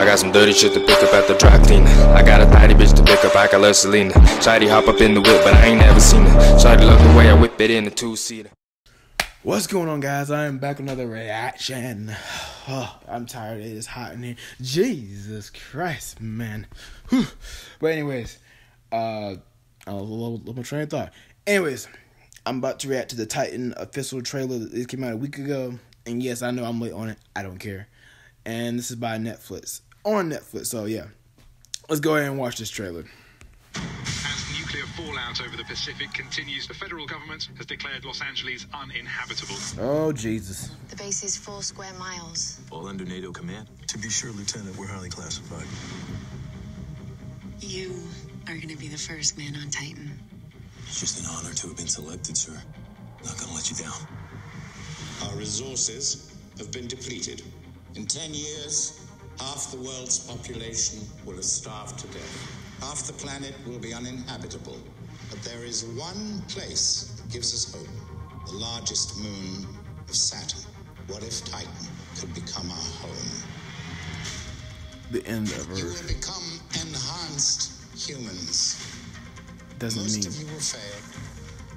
I got some dirty shit to pick up at the dry cleaner. I got a tidy bitch to pick up, I got love Selena. Shady hop up in the whip, but I ain't never seen her. Shady love the way I whip it in the two seater. What's going on, guys? I am back with another reaction. Oh, I'm tired. It is hot in here. Jesus Christ, man. Whew. But anyways, uh, a little, little train of thought. Anyways, I'm about to react to the Titan official trailer. It came out a week ago, and yes, I know I'm late on it. I don't care. And this is by Netflix on Netflix. So yeah, let's go ahead and watch this trailer. As nuclear fallout over the Pacific continues, the federal government has declared Los Angeles uninhabitable. Oh Jesus! The base is four square miles. All under NATO command? To be sure, Lieutenant, we're highly classified. You are going to be the first man on Titan. It's just an honor to have been selected, sir. Not gonna let you down. Our resources have been depleted. In 10 years, half the world's population will have starved to death. Half the planet will be uninhabitable. But there is one place that gives us hope the largest moon of Saturn. What if Titan could become our home? The end of Earth. You will become enhanced humans. doesn't Most mean of you will fail.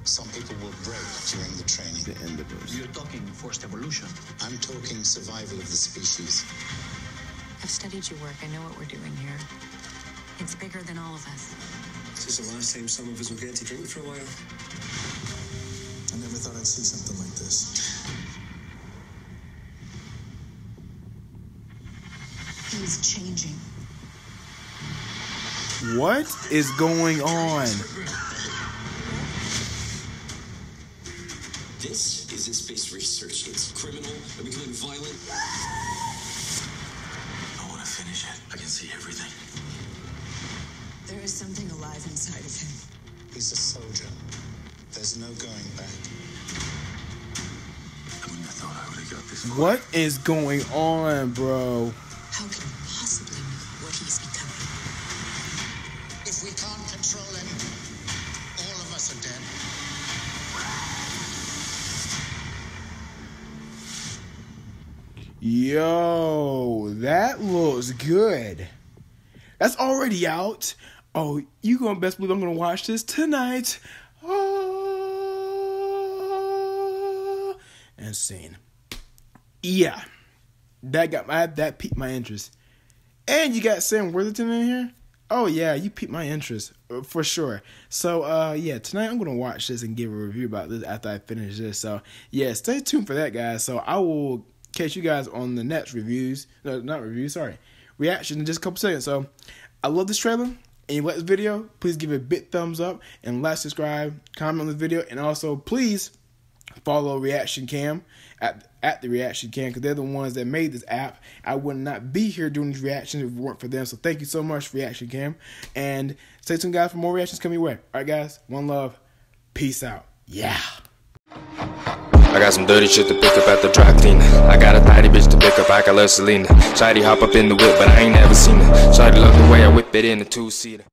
Some people will break during the training. the end of Earth. You're talking forced evolution. I'm talking survival of the species. I've studied your work. I know what we're doing here. It's bigger than all of us. This is the last time some of us will get to drink for a while. I never thought I'd see something like this. He's changing. What is going on? This isn't space research. It's criminal and becoming violent. I want to finish it. I can see everything. There is something alive inside of him. He's a soldier. There's no going back. I wouldn't have thought I would have got this far. What is going on, bro? How can you possibly know what he's becoming? If we can't control him, Yo, that looks good. That's already out. Oh, you gonna best believe I'm gonna watch this tonight. Ah, and scene. Yeah, that got my that piqued my interest. And you got Sam Worthington in here. Oh yeah, you piqued my interest uh, for sure. So uh yeah, tonight I'm gonna watch this and give a review about this after I finish this. So yeah, stay tuned for that, guys. So I will catch you guys on the next reviews. No, not reviews. Sorry, reaction in just a couple seconds. So I love this trailer. And you like this video, please give it a big thumbs up and like, subscribe, comment on the video, and also please follow Reaction Cam at at the Reaction Cam because they're the ones that made this app. I would not be here doing these reactions if it weren't for them. So thank you so much, Reaction Cam, and stay tuned, guys, for more reactions coming your way. All right, guys, one love, peace out, yeah. I got some dirty shit to pick up at the dry cleaner. I got a tidy bitch to pick up, I got love Selena. Shady hop up in the whip, but I ain't never seen her. Shady love the way I whip it in the two seater.